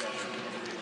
何?